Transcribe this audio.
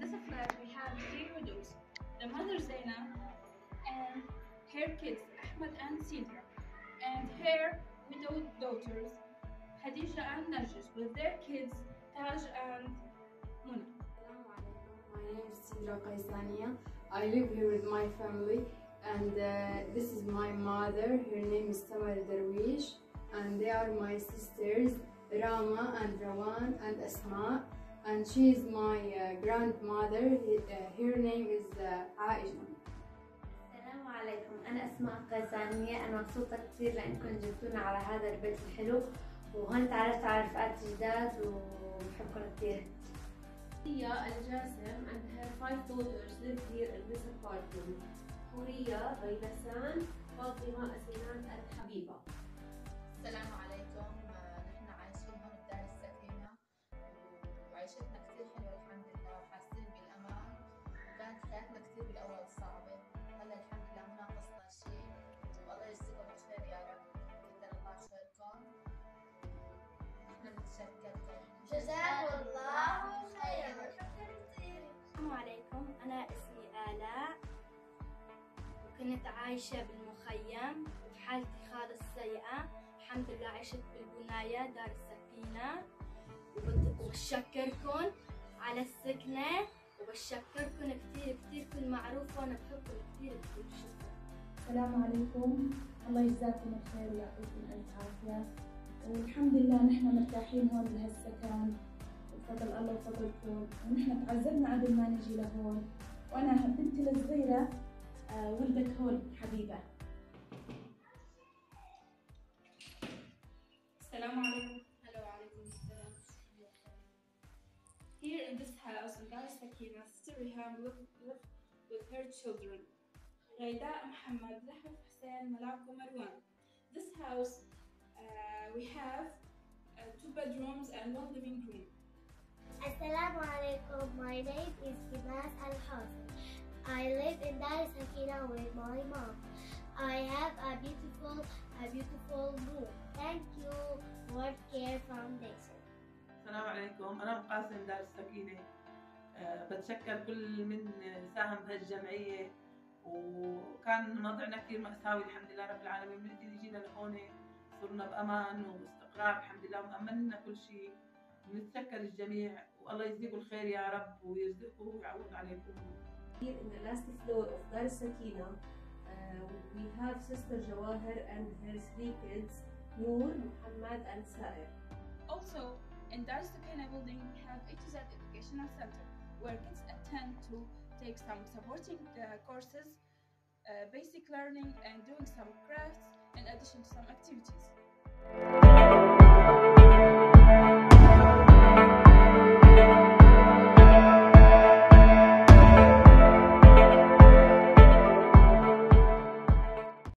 this flat we have three widows, the mother Zainab and her kids Ahmed and Sidra, and her widowed daughters Hadija and Najis with their kids Taj and Muna. My name is Sidra Qaisania. I live here with my family and uh, this is my mother, her name is Tamar Darwish and they are my sisters Rama and Rawan and Asma. And she is my uh, grandmother. He- uh, her name is uh, Aisha. السلام عليكم أنا أسماء قيسانية أنا مبسوطة كثير لأنكم جبتونا على هذا البيت الحلو وهون تعرفت على رفقات جداد وبحبكم كثير Horia Al-Jasem and her five daughters live here in this apartment. Baylasan, Fatima, Asinat and Habiba. السلام عليكم جزاكم الله خيرا. السلام عليكم. أنا اسمي آلاء. وكنت عايشة بالمخيم وبحالتي خالص سيئة. الحمد لله عشت بالبناية دار السكينة وبت- وبشكركم على السكنة. وبشكركم كثير كثير كل معروفة وأنا بحبكم كثير كثير شكرا. السلام عليكم. الله يجزاكم الخير ويعطيكم ألف عافية. يعني الحمد لله نحن مرتاحين هون بهالسكن بفضل الله وفضلكم ونحن تعذبنا قبل ما نجي لهون. وأنا بنتي الصغيرة آه، ولدك هون حبيبة. السلام عليكم. هلا وعليكم السلام. Here in this house, and guys, Sakina, sister Riham, live with her children. Ghaida, Muhammad, Lahmif, Hussein, Malak, Marwan. This house uh, we have uh, two bedrooms and one living room. Assalamu alaikum. My name is Kimas Al Hassan. I live in Dar Sakina with my mom. I have a beautiful, a beautiful room. Thank you, World Care Foundation. السلام عليكم أنا أم قاسم دار السكينة أه بتشكر كل من ساهم بهالجمعية وكان وضعنا كثير مأساوي الحمد لله رب العالمين من اللي جينا لهون صرنا بأمان واستقرار الحمد لله ومأمنا كل شيء بنتشكر الجميع والله يجزيكم الخير يا رب ويرزقكم ويعوض عليكم in the last floor of Dar Sakina, uh, we have Sister Jawahir and her three kids, Noor, Muhammad and Sair. Also, in Dar Sakina building, we have A to Z Educational Center, where kids attend to take some supporting uh, courses, uh, basic learning, and doing some crafts in addition to some activities.